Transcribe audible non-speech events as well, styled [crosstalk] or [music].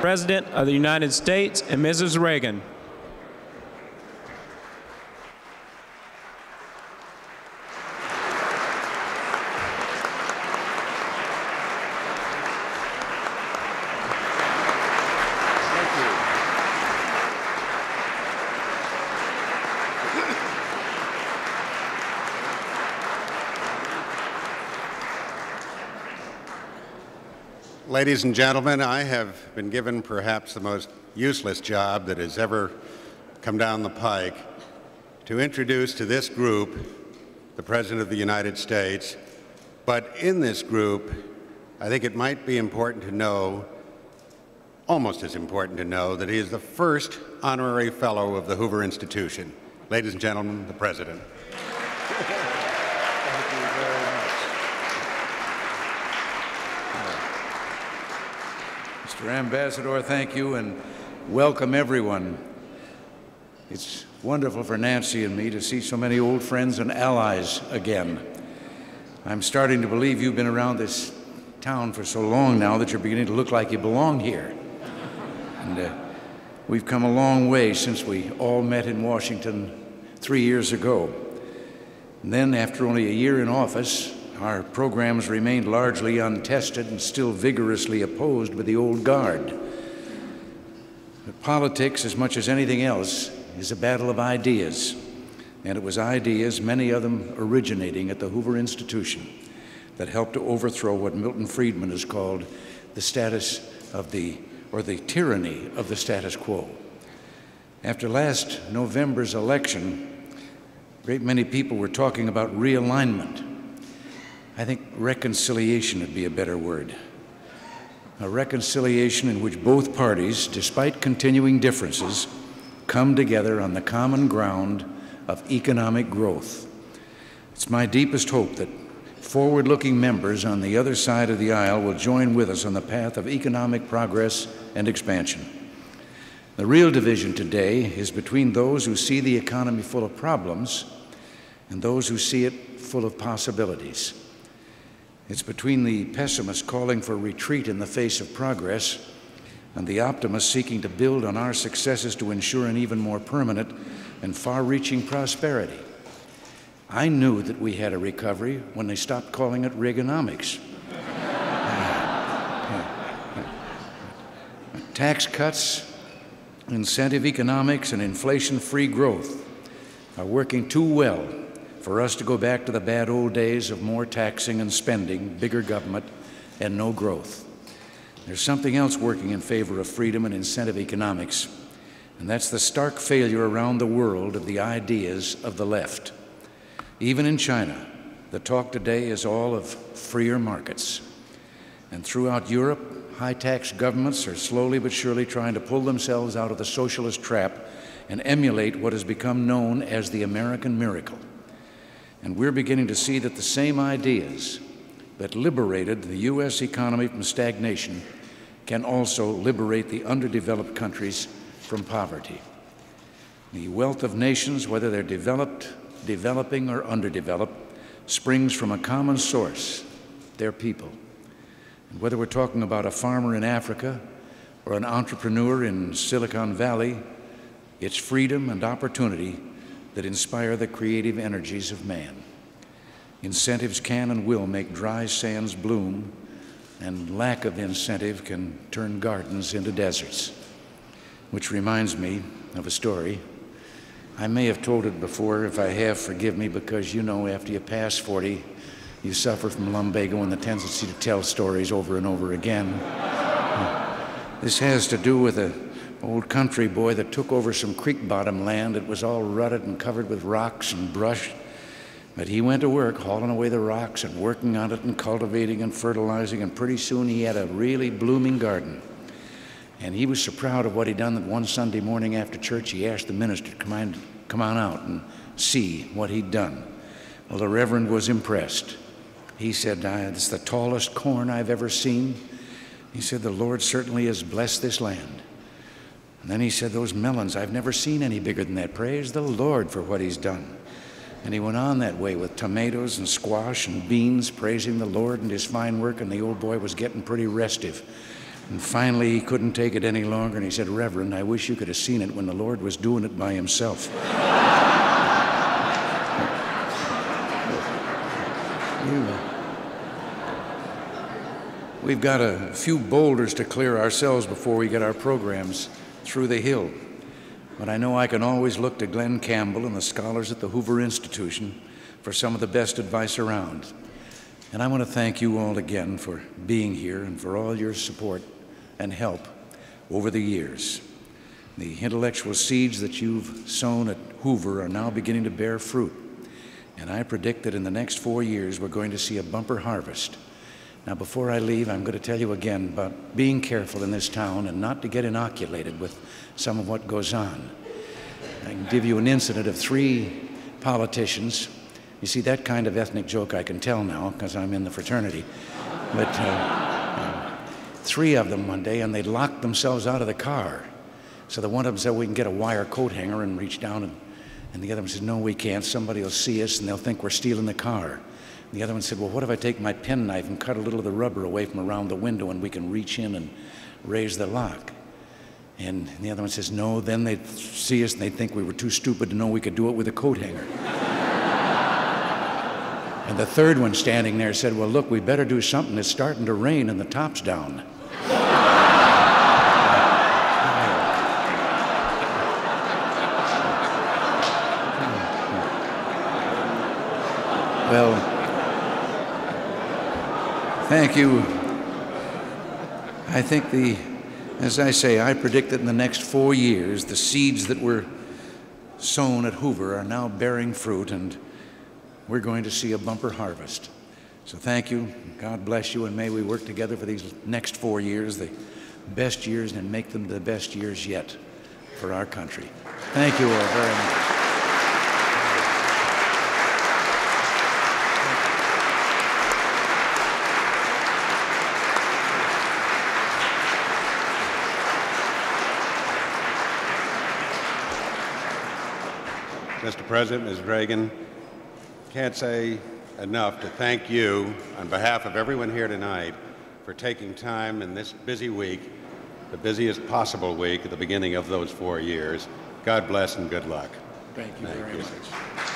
President of the United States, and Mrs. Reagan. Ladies and gentlemen, I have been given perhaps the most useless job that has ever come down the pike to introduce to this group the President of the United States. But in this group, I think it might be important to know, almost as important to know, that he is the first honorary fellow of the Hoover Institution. Ladies and gentlemen, the President. Mr. Ambassador, thank you and welcome everyone. It's wonderful for Nancy and me to see so many old friends and allies again. I'm starting to believe you've been around this town for so long now that you're beginning to look like you belong here. And uh, we've come a long way since we all met in Washington three years ago. And then, after only a year in office, our programs remained largely untested and still vigorously opposed by the old guard. But politics, as much as anything else, is a battle of ideas. And it was ideas, many of them originating at the Hoover Institution, that helped to overthrow what Milton Friedman has called the status of the, or the tyranny of the status quo. After last November's election, a great many people were talking about realignment I think reconciliation would be a better word. A reconciliation in which both parties, despite continuing differences, come together on the common ground of economic growth. It's my deepest hope that forward looking members on the other side of the aisle will join with us on the path of economic progress and expansion. The real division today is between those who see the economy full of problems and those who see it full of possibilities. It's between the pessimist calling for retreat in the face of progress and the optimist seeking to build on our successes to ensure an even more permanent and far reaching prosperity. I knew that we had a recovery when they stopped calling it Reaganomics. [laughs] Tax cuts, incentive economics, and inflation free growth are working too well for us to go back to the bad old days of more taxing and spending, bigger government, and no growth. There's something else working in favor of freedom and incentive economics, and that's the stark failure around the world of the ideas of the left. Even in China, the talk today is all of freer markets. And throughout Europe, high tax governments are slowly but surely trying to pull themselves out of the socialist trap and emulate what has become known as the American miracle. And we're beginning to see that the same ideas that liberated the U.S. economy from stagnation can also liberate the underdeveloped countries from poverty. The wealth of nations, whether they're developed, developing, or underdeveloped, springs from a common source their people. And whether we're talking about a farmer in Africa or an entrepreneur in Silicon Valley, it's freedom and opportunity that inspire the creative energies of man. Incentives can and will make dry sands bloom, and lack of incentive can turn gardens into deserts. Which reminds me of a story. I may have told it before. If I have, forgive me, because you know, after you pass 40, you suffer from lumbago and the tendency to tell stories over and over again. [laughs] this has to do with a old country boy that took over some creek bottom land. It was all rutted and covered with rocks and brush. But he went to work hauling away the rocks and working on it and cultivating and fertilizing, and pretty soon he had a really blooming garden. And he was so proud of what he'd done that one Sunday morning after church he asked the minister to come on, come on out and see what he'd done. Well, the Reverend was impressed. He said, It's the tallest corn I've ever seen. He said, The Lord certainly has blessed this land. And then he said, Those melons, I've never seen any bigger than that. Praise the Lord for what he's done. And he went on that way with tomatoes and squash and beans, praising the Lord and his fine work, and the old boy was getting pretty restive. And finally, he couldn't take it any longer, and he said, Reverend, I wish you could have seen it when the Lord was doing it by himself. Uh, we've got a few boulders to clear ourselves before we get our programs through the hill. But I know I can always look to Glenn Campbell and the scholars at the Hoover Institution for some of the best advice around. And I want to thank you all again for being here and for all your support and help over the years. The intellectual seeds that you've sown at Hoover are now beginning to bear fruit. And I predict that in the next four years, we're going to see a bumper harvest. Now, before I leave, I'm going to tell you again about being careful in this town and not to get inoculated with some of what goes on. I can give you an incident of three politicians. You see, that kind of ethnic joke I can tell now because I'm in the fraternity. But uh, uh, three of them one day, and they locked themselves out of the car. So the one of them said, We can get a wire coat hanger and reach down. And, and the other one said, No, we can't. Somebody will see us and they'll think we're stealing the car. The other one said, Well, what if I take my penknife and cut a little of the rubber away from around the window and we can reach in and raise the lock? And the other one says, No, then they'd see us and they'd think we were too stupid to know we could do it with a coat hanger. [laughs] and the third one standing there said, Well, look, we better do something. It's starting to rain and the top's down. [laughs] Well, thank you. I think the, as I say, I predict that in the next four years, the seeds that were sown at Hoover are now bearing fruit, and we're going to see a bumper harvest. So thank you. God bless you, and may we work together for these next four years, the best years, and make them the best years yet for our country. Thank you all very much. Mr. President, Ms. Reagan, can't say enough to thank you on behalf of everyone here tonight for taking time in this busy week, the busiest possible week at the beginning of those four years. God bless and good luck. Thank you Thank very you. much.